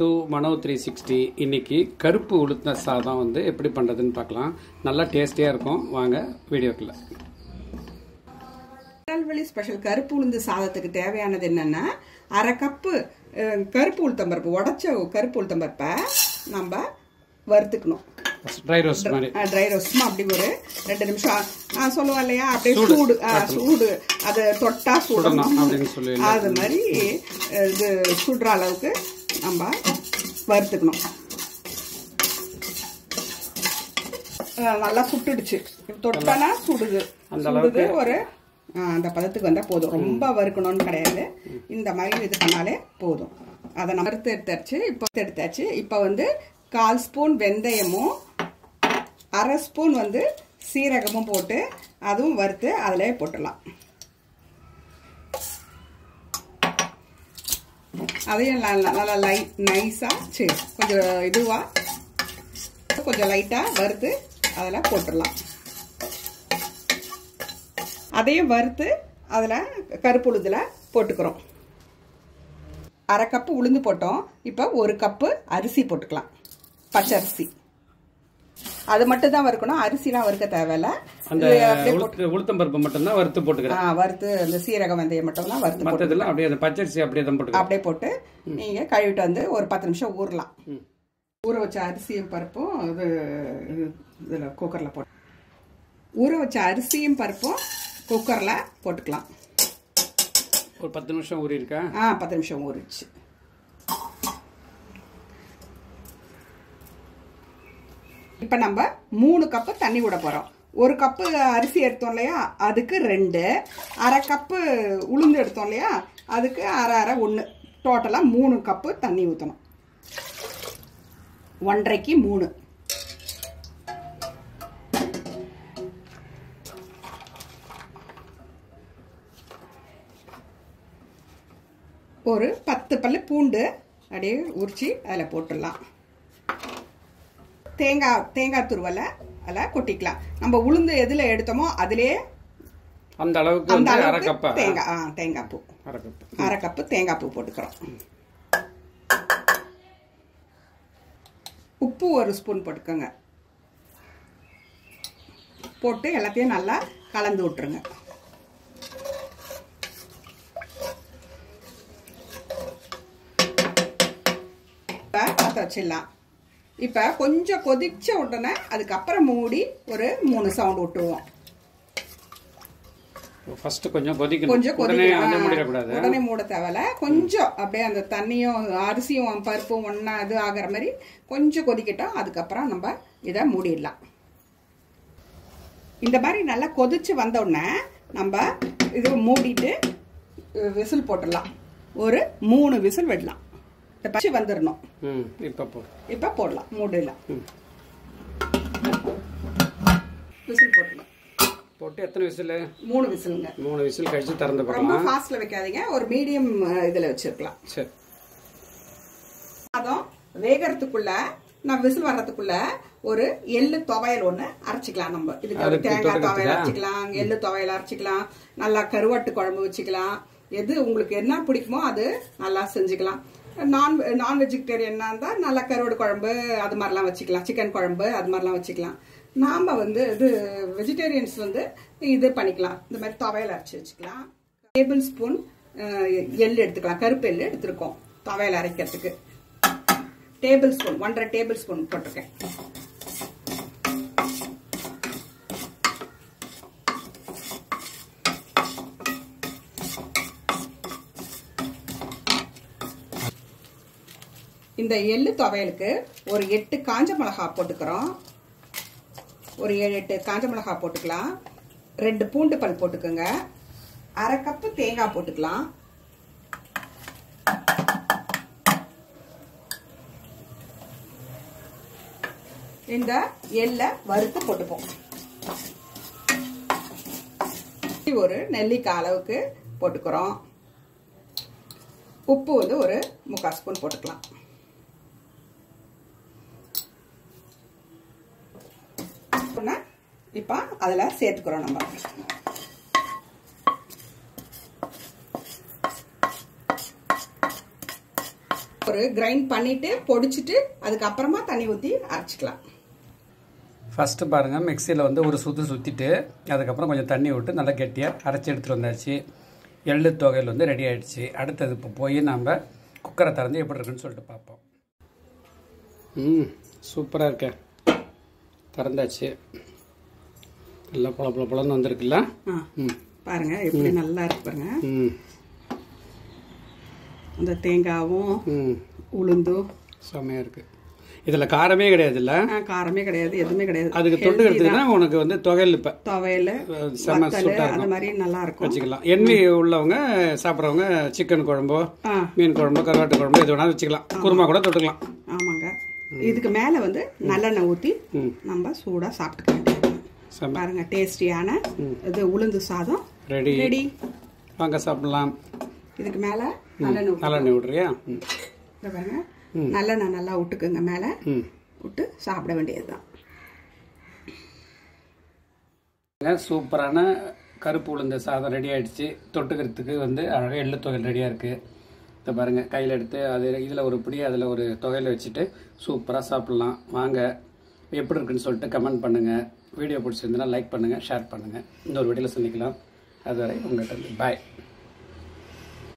To Mano three sixty இன்னைக்கு கருப்பு உளுத்த சாதம் வந்து எப்படி பண்ணுறதுன்னு பார்க்கலாம். நல்லா டேஸ்டியாக இருக்கும். வாங்க வீடியோக்குள்ள. வழி ஸ்பெஷல் கருப்பு உளுந்து சாதத்துக்கு தேவையானது என்னென்னா அரை கப்பு கருப்பு உளுத்தம்பருப்பு உடச்ச கருப்பு உளுத்தம்பருப்பை நம்ம வறுத்துக்கணும். ட்ரை ரோஸ்ட் மாதிரி. ட்ரை ரோஸ்ட்மா அப்படி ஒரு ரெண்டு நிமிஷம். நான் சொல்லுவேன் இல்லையா? அப்படியே சூடு. சூடு. அதை தொட்டா சுடணும் அப்படின்னு சொல்லி அது மாதிரி இது சுடுற அளவுக்கு நம்ம வறுத்துக்கணும். நல்லா சுட்டுடுச்சு. தொட்டானா சுடுது. அந்த சுடுது ஒரு அந்த பதத்துக்கு வந்தால் போதும். ரொம்ப வறுக்கணும்னு கிடையாது. இந்த மாதிரி இது பண்ணாலே போதும். அதை நம்ம வறுத்து எடுத்தாச்சு இப்போ எடுத்தாச்சு. இப்போ வந்து கால் ஸ்பூன் வெந்தயமும் அரை ஸ்பூன் வந்து சீரகமும் போட்டு அதுவும் வறுத்து அதிலே போட்டுடலாம். அதையும் நல்லா நல்லா லைட் நைஸாக சரி கொஞ்சம் இதுவாக கொஞ்சம் லைட்டாக வறுத்து அதில் போட்டுடலாம். அதையும் வறுத்து அதில் கருப்பு உளுந்தில் போட்டுக்கிறோம். அரை கப்பு உளுந்து போட்டோம். இப்போ ஒரு கப்பு அரிசி போட்டுக்கலாம். பச்சை அரிசி அது மட்டும் தான் வறுக்கணும். அரிசிலாம் வறுக்க தேவையில்ல. அந்த இது அப்படியே போட்டு உளுத்த உளுத்தம்பருப்பு மட்டும்தான் வறுத்து போட்டுக்கிறேன். ஆ, வறுத்து அந்த சீரக வெந்தயம் மட்டும் தான் வறுத்து போட்டு மற்றதெல்லாம் அப்படியே அந்த பச்சரிசி அப்படியே தான் போட்டுக்கிறேன். அப்படியே போட்டு நீங்க கழுவிட்டு வந்து ஒரு பத்து நிமிஷம் ஊறலாம். ஊற வச்ச அரிசியும் பருப்பும் இது இது- இதுல குக்கர்ல போட்டு ஊற வச்ச அரிசியும் பருப்பும் குக்கர்ல போட்டுக்கலாம். ஒரு பத்து நிமிஷம் ஊறி இருக்கா ஆ பத்து நிமிஷம் ஊறிடுச்சு. இப்போ நம்ம மூணு கப்பு தண்ணி விட போகிறோம் ஒரு கப்பு அரிசி எடுத்தோம் இல்லையா? அதுக்கு ரெண்டு. அரை கப்பு உளுந்து எடுத்தோம் இல்லையா? அதுக்கு அரை அரை ஒன்று டோட்டலாக மூணு கப்பு தண்ணி ஊற்றணும் ஒன்றரைக்கு மூணு. ஒரு பத்து பல்லு பூண்டு அப்படியே உரித்து அதில் போட்டுடலாம். தேங்காய் தேங்காய் துருவலை அதில் கொட்டிக்கலாம். நம்ம உளுந்து எதில் எடுத்தோமோ அதிலே அந்த அளவுக்கு அந்த அளவுக்கு தேங்காய் ஆ தேங்காய் பூ. அரை கப்பு தேங்காய் பூ போட்டுக்கிறோம். உப்பு ஒரு ஸ்பூன் போட்டுக்கோங்க. போட்டு எல்லாத்தையும் நல்லா கலந்து விட்டுருங்க. பற்ற வச்சிடலாம். இப்போ கொஞ்சம் கொதிச்ச உடனே அதுக்கப்புறம் மூடி ஒரு மூணு சவுண்ட் விட்டுருவோம் ஃபர்ஸ்ட் கொஞ்சம் கொதிக்கணும். கொஞ்சம் உடனே கொதிக்க உடனே ஆ, மூடிடக்கூடாது. உடனே மூட தேவையில்ல. கொஞ்சம் அப்படியே அந்த தண்ணியும் அரிசியும் பருப்பும் ஒன்றா இது ஆகிற மாதிரி கொஞ்சம் கொதிக்கட்டும் அதுக்கப்புறம் நம்ம இதை மூடிடலாம். இந்த மாதிரி நல்லா கொதிச்சு வந்த உடனே நம்ம இது மூடிட்டு விசில் போட்டுடலாம். ஒரு மூணு விசில் விடலாம் இந்த பச்சி வந்துடணும் இப்போ போடலாம் மூடிடலாம். விசில் போட்டுடலாம். போட்டு எத்தனை விசில்? மூணு விசிலுங்க. மூணு விசில் கழிச்சு திறந்து ரொம்ப ஃபாஸ்ட்ல வைக்காதீங்க. ஒரு மீடியம் இதில் வச்சிருக்கலாம். சரி. சாதம் வேகறதுக்குள்ள நான் விசில் வர்றதுக்குள்ள ஒரு எள்ளு துவையல் ஒண்ணு அரைச்சிக்கலாம் நம்ம. இதுக்கு தேங்காய்? துவையல் அரைச்சிக்கலாம் எள்ளு துவையல் அரைச்சிக்கலாம் நல்லா கருவாட்டு குழம்பு வச்சுக்கலாம். எது உங்களுக்கு என்ன பிடிக்குமோ அது நல்லா செஞ்சுக்கலாம். நான் நான் வெஜிடேரியன்னா இருந்தால் நல்லா கருவாடு குழம்பு அது மாதிரிலாம் வச்சுக்கலாம். சிக்கன் குழம்பு அது மாதிரிலாம் வச்சுக்கலாம். நாம் வந்து இது வெஜிடேரியன்ஸ் வந்து இது பண்ணிக்கலாம். இந்த மாதிரி துவையல் அரைச்சி வச்சுக்கலாம். டேபிள் ஸ்பூன் எள் எடுத்துக்கலாம். கருப்பு எள் எடுத்துருக்கோம். துவையல் அரைக்கிறதுக்கு. டேபிள் ஸ்பூன் ஒன்றரை டேபிள் ஸ்பூன் போட்டிருக்கேன். இந்த எள்ளு துவையலுக்கு ஒரு எட்டு காஞ்ச மிளகா போட்டுக்கிறோம். ஒரு ஏழு எட்டு காஞ்ச மிளகா போட்டுக்கலாம். ரெண்டு பூண்டு பல் போட்டுக்கோங்க. அரை கப்பு தேங்காய் போட்டுக்கலாம். இந்த எள்ளை வறுத்து போட்டுப்போம். ஒரு நெல்லிக்காய் அளவுக்கு போட்டுக்கிறோம். உப்பு வந்து ஒரு முக்கால் ஸ்பூன் போட்டுக்கலாம். இப்போ அதில் சேர்த்துக்கிறோம் நம்ம. ஒரு கிரைண்ட் பண்ணிட்டு பொடிச்சிட்டு அதுக்கப்புறமா தண்ணி ஊற்றி அரைச்சிக்கலாம். ஃபஸ்ட்டு பாருங்கள் மிக்சியில் வந்து ஒரு சுற்று சுற்றிட்டு அதுக்கப்புறம் கொஞ்சம் தண்ணி விட்டு நல்லா கெட்டியாக அரைச்சி எடுத்துகிட்டு வந்தாச்சு. எள்ளு தொகையில் வந்து ரெடி ஆயிடுச்சு. அடுத்தது இப்போ போய் நம்ம குக்கரை திறந்து எப்படி இருக்குன்னு சொல்லிட்டு பார்ப்போம். ம் சூப்பராக இருக்க. திறந்தாச்சு நல்லா பொல பொல பொலன்னு வந்திருக்குல்ல? பாருங்க எப்படி நல்லா இருக்கு பாருங்க. ம். இந்த தேங்காவும் உளுந்தும். செம்மையாக இருக்குது இதில் காரமே கிடையாது இல்லை காரமே கிடையாது எதுவுமே கிடையாது. அதுக்கு தொண்டு எடுத்துக்கினா உனக்கு வந்து தொகையில் இப்போ. துவையல் வத்தல் சூட்டாக அந்த மாதிரி நல்லா இருக்கும். வச்சுக்கலாம். எண்ணெய் உள்ளவங்க சாப்பிட்றவங்க சிக்கன் குழம்போ மீன் குழம்பு கருவாட்டு குழம்பு எது வேணாலும் வச்சுக்கலாம். குருமா கூட தொட்டுக்கலாம். ஆமாங்க. இதுக்கு மேல வந்து நல்லெண்ணெய் ம். நம்ம சூடா சாப்பிட்டுக்க வேண்டியது பாருங்க டேஸ்டியான இது உளுந்து சாதம். ரெடி. ரெடி. வாங்க சாப்பிடலாம். இதுக்கு மேல நல்லெண்ணெய் நல்லெண்ணெய் விட்றியா இதை பாருங்க. நல்லெண்ணெய் நல்லா விட்டுக்குங்க மேல. விட்டு சாப்பிட வேண்டியதுதான். சூப்பரான கருப்பு உளுந்த சாதம் ரெடி ஆயிடுச்சு. தொட்டுக்கிறதுக்கு வந்து அழகாக எள்ளு தொகையில் ரெடியாக இருக்குது இதை பாருங்கள் கையில் எடுத்து அது இதில் ஒரு பிடி அதில் ஒரு தொகையில் வச்சுட்டு சூப்பராக சாப்பிட்லாம். வாங்க எப்படி இருக்குன்னு சொல்லிட்டு கமெண்ட் பண்ணுங்கள் வீடியோ பிடிச்சிருந்தனா லைக் பண்ணுங்கள் ஷேர் பண்ணுங்கள் இன்னொரு வீடியோவில் சந்திக்கலாம். அதுவரை உங்கள்கிட்ட பாய்